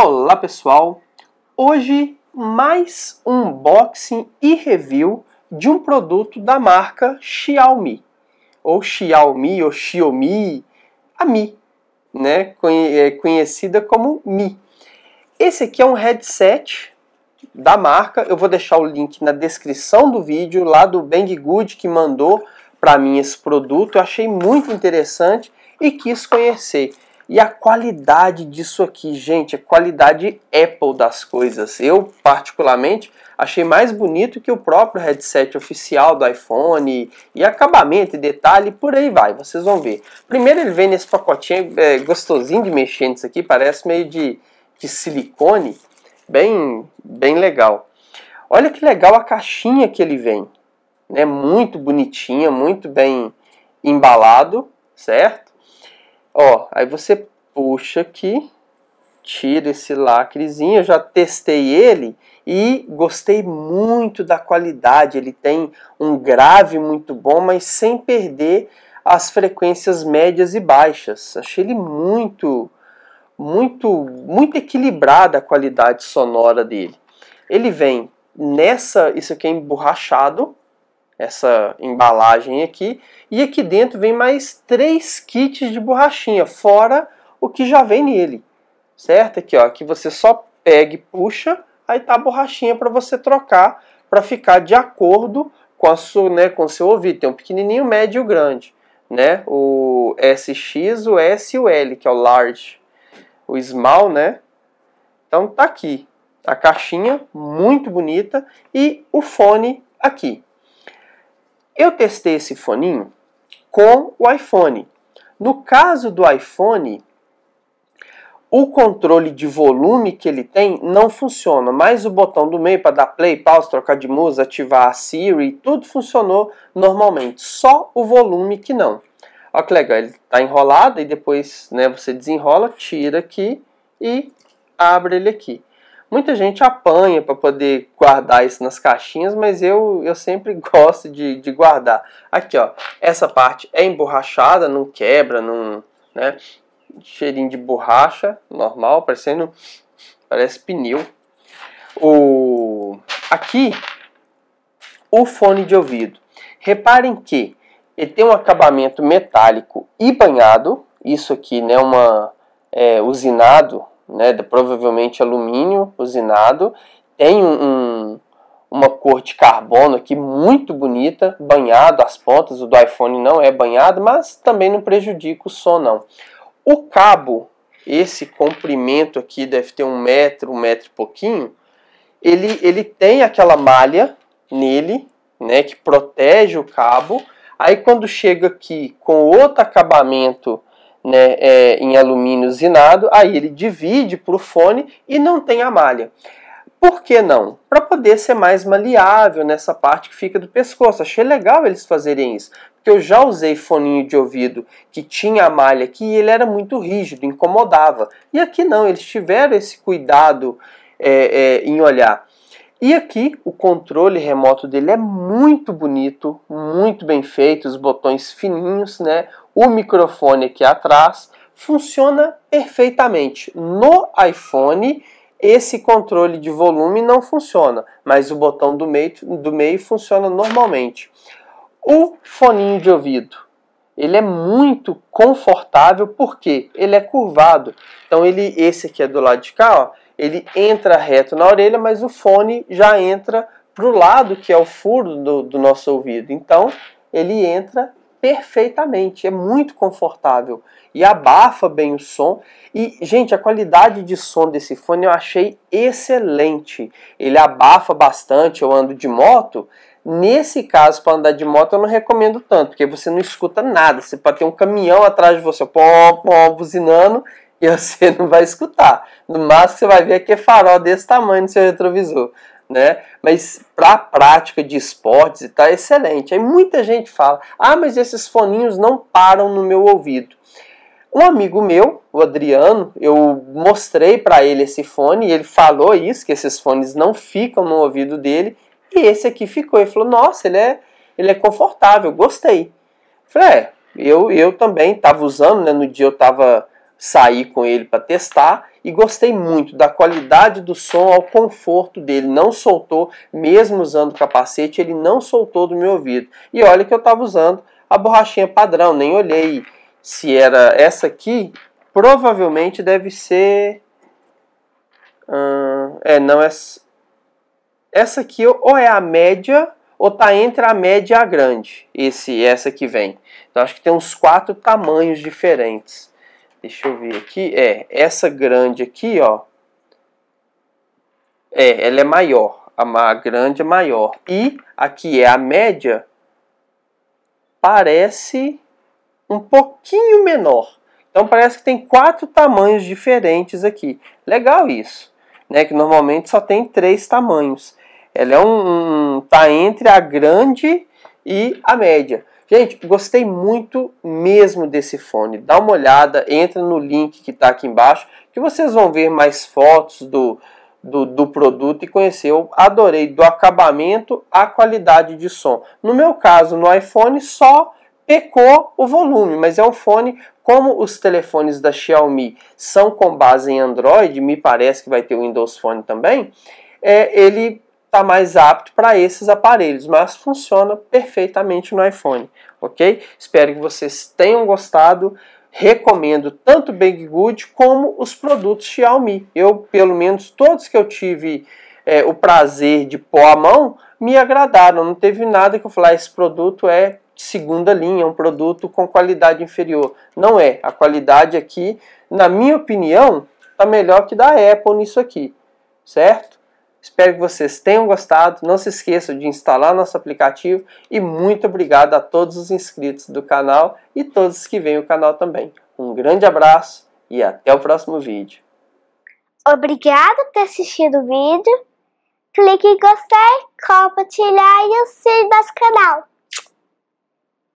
Olá pessoal, hoje mais um unboxing e review de um produto da marca Xiaomi, ou Xiaomi ou Xiaomi, a Mi, né, é conhecida como Mi. Esse aqui é um headset da marca, eu vou deixar o link na descrição do vídeo, lá do Banggood que mandou para mim esse produto, eu achei muito interessante e quis conhecer. E a qualidade disso aqui, gente, a qualidade Apple das coisas. Eu, particularmente, achei mais bonito que o próprio headset oficial do iPhone. E acabamento e detalhe, por aí vai, vocês vão ver. Primeiro ele vem nesse pacotinho é, gostosinho de mexer nisso aqui, parece meio de, de silicone. Bem, bem legal. Olha que legal a caixinha que ele vem. Né? Muito bonitinha, muito bem embalado, certo? Ó, aí você puxa aqui, tira esse lacrezinho, eu já testei ele e gostei muito da qualidade. Ele tem um grave muito bom, mas sem perder as frequências médias e baixas. Achei ele muito, muito, muito equilibrada a qualidade sonora dele. Ele vem nessa, isso aqui é emborrachado, essa embalagem aqui. E aqui dentro vem mais três kits de borrachinha, fora o que já vem nele. Certo? Aqui, ó, que você só pega e puxa, aí tá a borrachinha para você trocar para ficar de acordo com a sua, né, com o seu ouvido. Tem um pequenininho, médio e grande, né? O SX, o S e o L, que é o large. O small, né? Então tá aqui a caixinha muito bonita e o fone aqui. Eu testei esse foninho com o iPhone. No caso do iPhone, o controle de volume que ele tem não funciona, mas o botão do meio para dar play, pause, trocar de música, ativar a Siri, tudo funcionou normalmente, só o volume que não. Olha que legal, ele está enrolado e depois né, você desenrola, tira aqui e abre ele aqui. Muita gente apanha para poder guardar isso nas caixinhas, mas eu, eu sempre gosto de, de guardar. Aqui, ó, essa parte é emborrachada, não quebra, não, né? Cheirinho de borracha, normal, parecendo, parece pneu. O, aqui, o fone de ouvido. Reparem que ele tem um acabamento metálico e banhado. Isso aqui, né, uma é, usinado né, provavelmente alumínio usinado, tem um, uma cor de carbono aqui muito bonita, banhado as pontas, o do iPhone não é banhado, mas também não prejudica o som não. O cabo, esse comprimento aqui deve ter um metro, um metro e pouquinho, ele, ele tem aquela malha nele, né, que protege o cabo, aí quando chega aqui com outro acabamento né, é, em alumínio usinado, aí ele divide para o fone e não tem a malha. Por que não? Para poder ser mais maleável nessa parte que fica do pescoço. Achei legal eles fazerem isso. Porque eu já usei foninho de ouvido que tinha a malha aqui e ele era muito rígido, incomodava. E aqui não, eles tiveram esse cuidado é, é, em olhar. E aqui o controle remoto dele é muito bonito, muito bem feito, os botões fininhos, né? O microfone aqui atrás funciona perfeitamente. No iPhone esse controle de volume não funciona, mas o botão do meio, do meio funciona normalmente. O foninho de ouvido, ele é muito confortável porque ele é curvado. Então ele, esse aqui é do lado de cá, ó, ele entra reto na orelha, mas o fone já entra para o lado que é o furo do, do nosso ouvido. Então ele entra perfeitamente, é muito confortável e abafa bem o som. E, gente, a qualidade de som desse fone eu achei excelente. Ele abafa bastante, eu ando de moto. Nesse caso, para andar de moto, eu não recomendo tanto, porque você não escuta nada. Você pode ter um caminhão atrás de você, pom, pom, buzinando, e você não vai escutar. No máximo você vai ver aqui é farol desse tamanho no seu retrovisor. Né? Mas para a prática de esportes está excelente. Aí muita gente fala: ah, mas esses foninhos não param no meu ouvido. Um amigo meu, o Adriano, eu mostrei para ele esse fone e ele falou isso, que esses fones não ficam no ouvido dele, e esse aqui ficou. Ele falou: "Nossa, ele é, ele é confortável, gostei". Eu falei: "É, eu, eu também estava usando, né, no dia eu estava saí com ele para testar e gostei muito da qualidade do som ao conforto dele. Não soltou, mesmo usando o capacete, ele não soltou do meu ouvido. E olha que eu estava usando a borrachinha padrão, nem olhei se era essa aqui. Provavelmente deve ser. Hum, é, não, é. Essa aqui ou é a média ou tá entre a média e a grande. Esse, essa que vem. Então acho que tem uns quatro tamanhos diferentes. Deixa eu ver aqui. É, essa grande aqui, ó. É, ela é maior. A grande é maior. E aqui é a média. Parece um pouquinho menor. Então parece que tem quatro tamanhos diferentes aqui. Legal isso, né? Que normalmente só tem três tamanhos. Ela é um, um tá entre a grande e a média. Gente, gostei muito mesmo desse fone. Dá uma olhada, entra no link que está aqui embaixo, que vocês vão ver mais fotos do, do, do, produto e conhecer. Eu adorei do acabamento à qualidade de som. No meu caso, no iPhone, só pecou o volume, mas é um fone como os telefones da Xiaomi são com base em Android, me parece que vai ter o Windows Phone também, é, ele está mais apto para esses aparelhos, mas funciona perfeitamente no iPhone, ok? Espero que vocês tenham gostado. Recomendo tanto o Banggood como os produtos Xiaomi. Eu, pelo menos, todos que eu tive é, o prazer de pôr a mão, me agradaram. Não teve nada que eu falar, ah, esse produto é segunda linha, um produto com qualidade inferior. Não é. A qualidade aqui, na minha opinião, está melhor que da Apple nisso aqui, certo? Espero que vocês tenham gostado. Não se esqueçam de instalar nosso aplicativo e muito obrigado a todos os inscritos do canal e todos que veem o canal também. Um grande abraço e até o próximo vídeo. Obrigado por ter assistido o vídeo. Clique em gostei, compartilhar e sininho nosso canal.